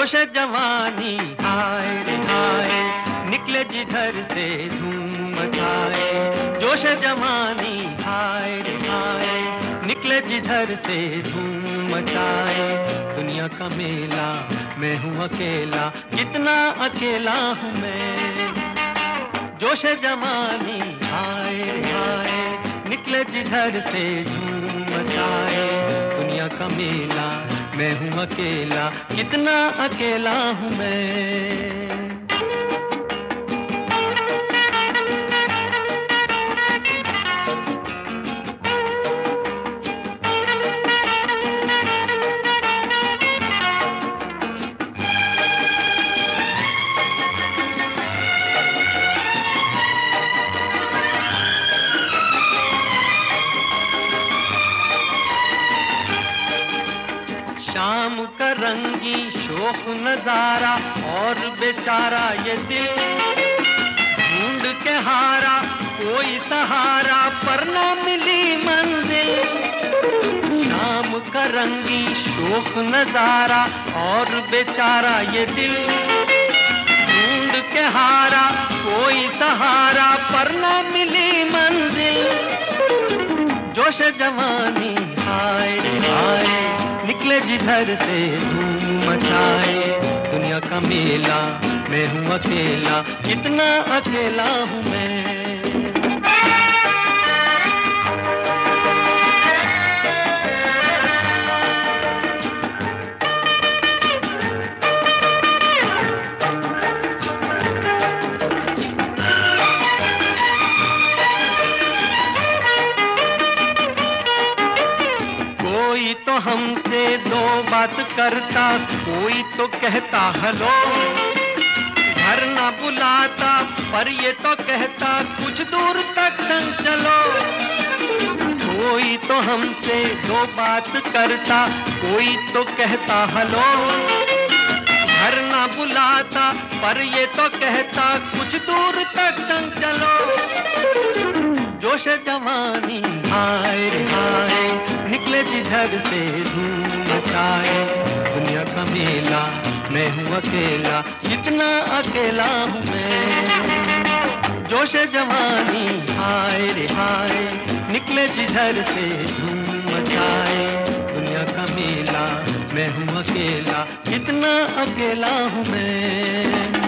जोश जवानी, हाय रे हाय, निकले जिधर से धूम मचाए। जोश जवानी, हाय रे हाय, निकले जिधर से धूम मचाए। दुनिया का मेला, मैं हूँ अकेला, कितना अकेला हूँ मैं। जोश जवानी, हाय रे हाय, निकले जिधर से झूम मचाए। दुनिया का मेला मैं हूँ अकेला कितना अकेला हूँ मैं। शाम का रंगी शोक नज़ारा और बेचारा ये दिल। ढूंढ के हारा, कोई सहारा, पर न मिली मंजिल। शाम का रंगी शोक नज़ारा और बेचारा ये दिल। ढूंढ के हारा, कोई सहारा, पर न मिली मंजिल। जोश जवानी रे हाय निकले जिधर से धूम मचाए। दुनिया का मेला मैं हूँ अकेला कितना अकेला हूँ। कोई तो हमसे दो बात करता, कोई तो कहता, हलो। घर ना बुलाता, पर ये तो कहता, कुछ दूर तक संग चलो। कोई तो हमसे दो बात करता, कोई तो कहता, हलो। घर ना बुलाता, पर ये तो कहता, कुछ दूर तक संग चलो। जोश जवानी, हाय हाय। निकले जिधर से धूम मचाए दुनिया का मेला, मैं हूँ अकेला कितना अकेला हूँ मैं। जोश जवानी, हाय रे हाय। निकले जिधर से धूम मचाए दुनिया का मेला, मैं हूँ अकेला कितना अकेला हूँ मैं।